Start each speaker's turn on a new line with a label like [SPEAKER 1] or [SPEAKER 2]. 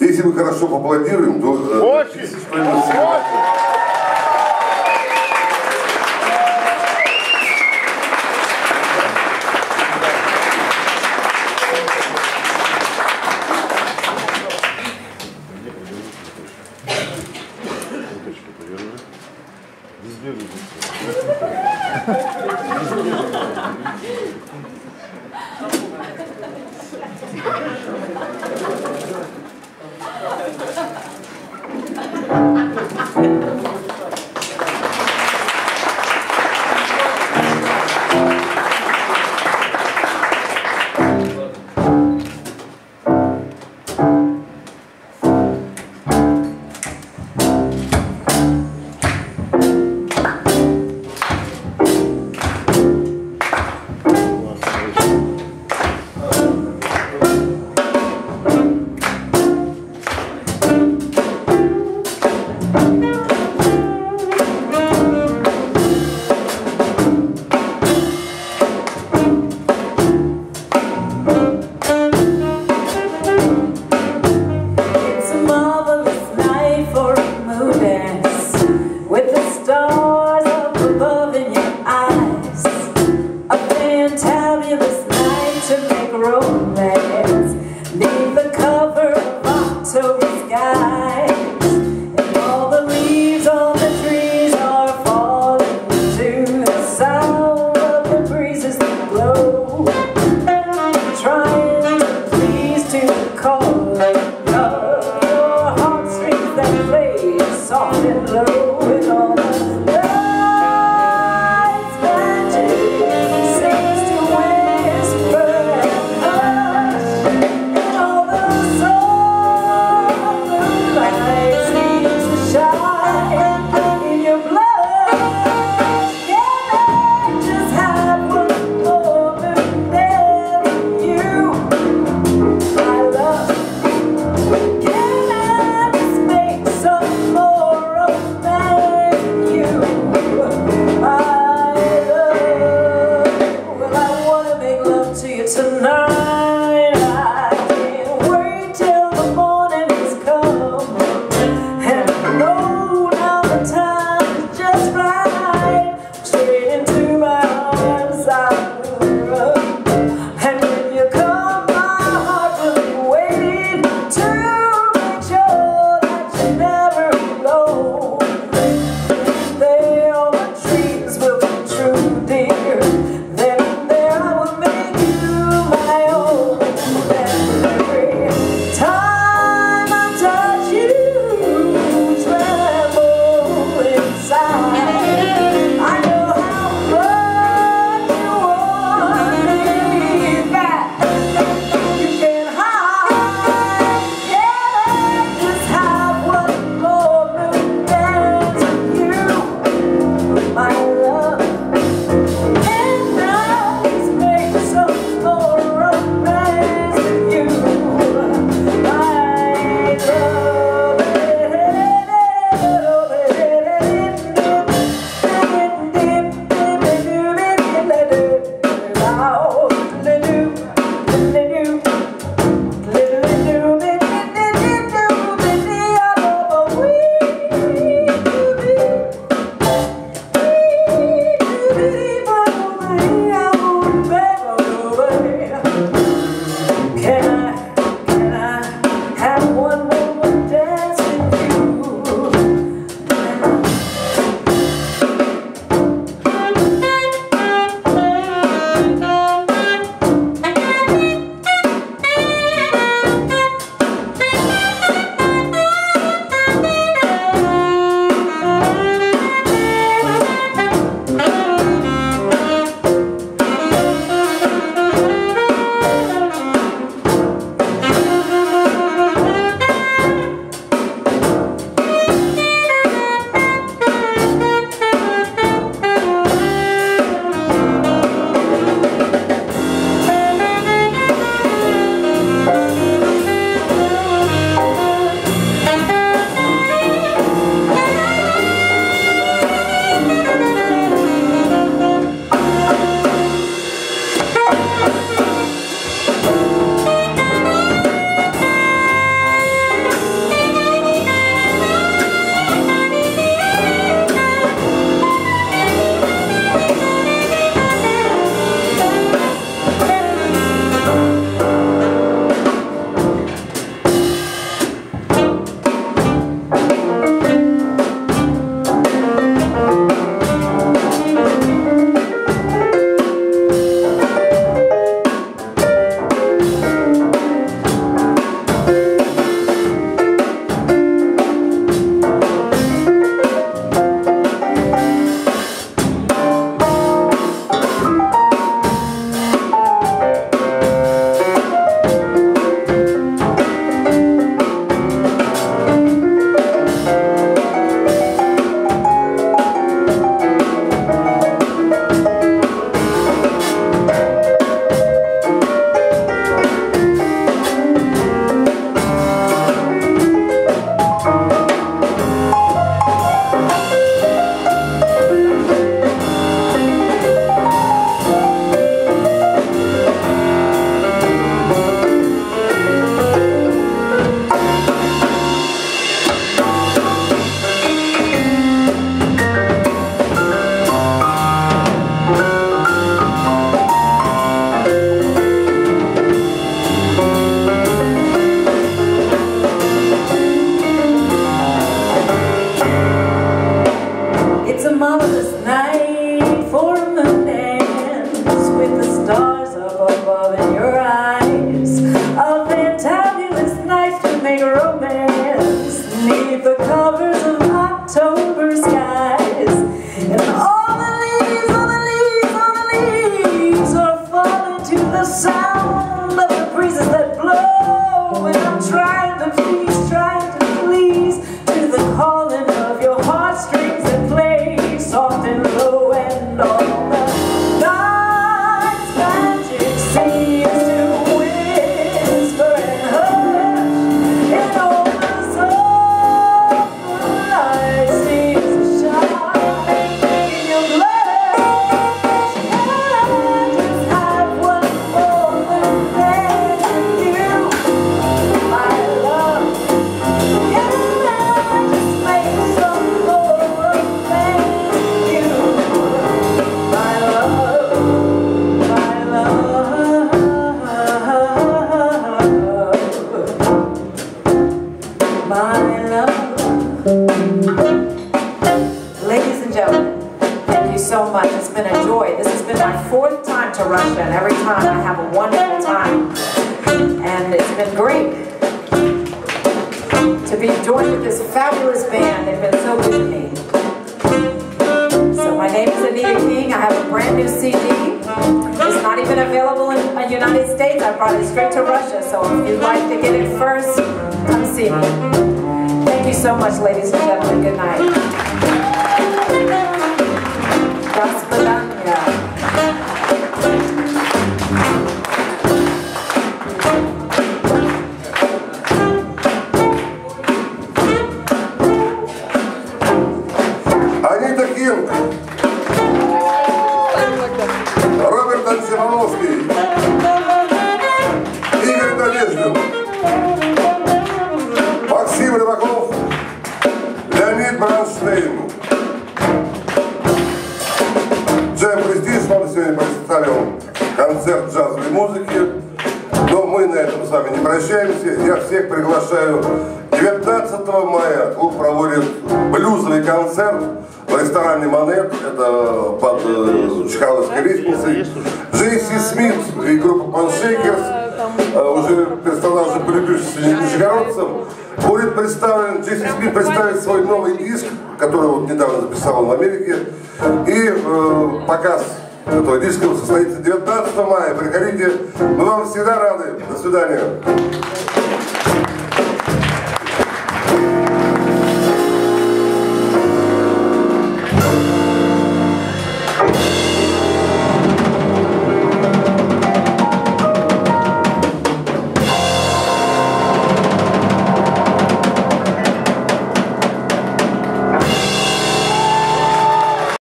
[SPEAKER 1] Если мы хорошо поаплодируем, то... Э,
[SPEAKER 2] Очень! Очень! Везде the sky. tonight hands neath the cover to be joined with this fabulous band. They've been so good to me. So my name is Anita King. I have a brand new CD. It's not even available in the United States. I brought it straight to Russia. So if you'd like to get it first, come see me. Thank you so much, ladies and gentlemen. Good night.
[SPEAKER 1] Роберт Антимановский, Игорь Надеждин, Максим Рыбаков, Леонид Бранштейн. Джем Престиж вам сегодня представил концерт джазовой музыки. Мы на этом с вами не прощаемся. Я всех приглашаю 19 мая клуб проводит блюзовый концерт в ресторане «Монет». Это под э, Чкаловской лестницей. Джейси Смит и группа «Паншейкерс» э, уже персонажи, полюбившиеся нижегородцам. Будет представлен, Джейси Смит представит свой новый диск, который вот недавно записал он в Америке. И э, показ этого диска состоится 19 мая. Приходите, мы вам всегда рады. До свидания.